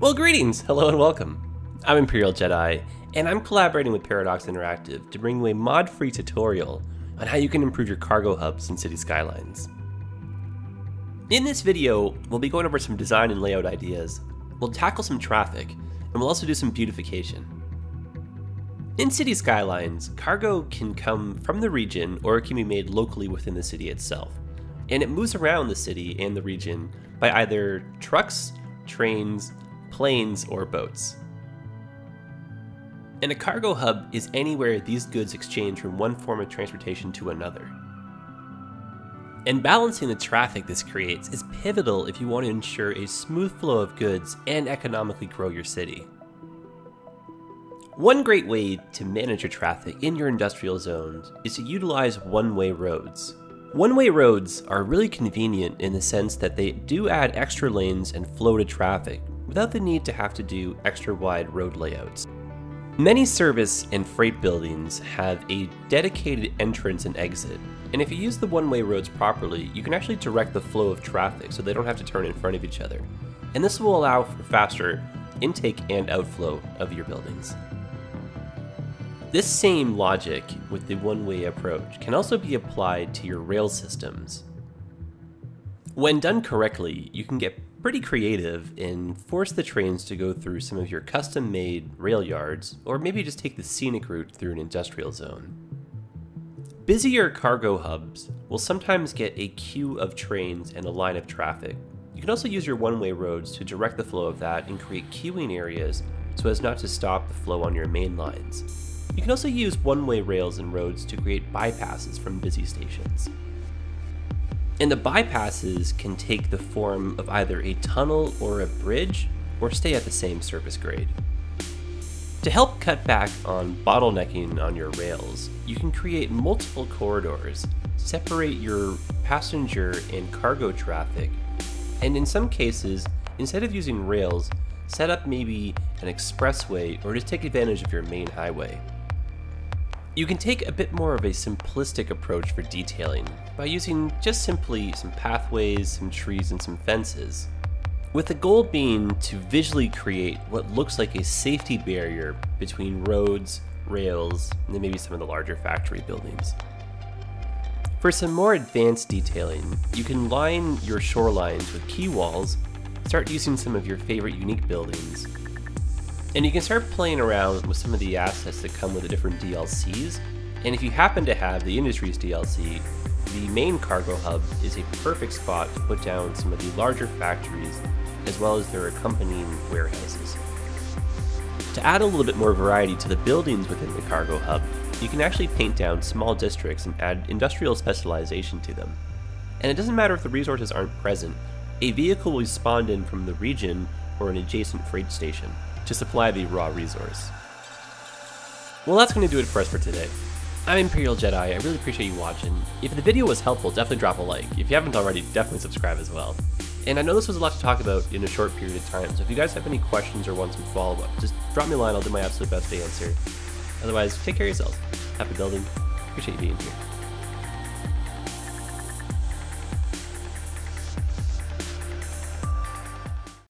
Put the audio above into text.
Well, greetings, hello, and welcome. I'm Imperial Jedi, and I'm collaborating with Paradox Interactive to bring you a mod free tutorial on how you can improve your cargo hubs in Cities Skylines. In this video, we'll be going over some design and layout ideas, we'll tackle some traffic, and we'll also do some beautification. In Cities Skylines, cargo can come from the region or it can be made locally within the city itself, and it moves around the city and the region by either trucks, trains, planes, or boats. And a cargo hub is anywhere these goods exchange from one form of transportation to another. And balancing the traffic this creates is pivotal if you want to ensure a smooth flow of goods and economically grow your city. One great way to manage your traffic in your industrial zones is to utilize one-way roads. One-way roads are really convenient in the sense that they do add extra lanes and flow to traffic without the need to have to do extra wide road layouts. Many service and freight buildings have a dedicated entrance and exit, and if you use the one-way roads properly, you can actually direct the flow of traffic so they don't have to turn in front of each other. And this will allow for faster intake and outflow of your buildings. This same logic with the one-way approach can also be applied to your rail systems. When done correctly, you can get pretty creative and force the trains to go through some of your custom made rail yards, or maybe just take the scenic route through an industrial zone. Busier cargo hubs will sometimes get a queue of trains and a line of traffic. You can also use your one-way roads to direct the flow of that and create queuing areas so as not to stop the flow on your main lines. You can also use one-way rails and roads to create bypasses from busy stations. And the bypasses can take the form of either a tunnel or a bridge, or stay at the same surface grade. To help cut back on bottlenecking on your rails, you can create multiple corridors, separate your passenger and cargo traffic, and in some cases, instead of using rails, set up maybe an expressway or just take advantage of your main highway. You can take a bit more of a simplistic approach for detailing by using just simply some pathways, some trees, and some fences, with the goal being to visually create what looks like a safety barrier between roads, rails, and maybe some of the larger factory buildings. For some more advanced detailing, you can line your shorelines with quay walls, start using some of your favorite unique buildings, and you can start playing around with some of the assets that come with the different DLCs. And if you happen to have the Industries DLC, the main cargo hub is a perfect spot to put down some of the larger factories as well as their accompanying warehouses. To add a little bit more variety to the buildings within the cargo hub, you can actually paint down small districts and add industrial specialization to them. And it doesn't matter if the resources aren't present, a vehicle will be spawned in from the region or an adjacent freight station to supply the raw resource. Well, that's going to do it for us for today. I'm Imperial Jedi, I really appreciate you watching. If the video was helpful, definitely drop a like. If you haven't already, definitely subscribe as well. And I know this was a lot to talk about in a short period of time, so if you guys have any questions or want some follow-up, just drop me a line, I'll do my absolute best to answer. Otherwise, take care of yourselves. Happy building. Appreciate you being here.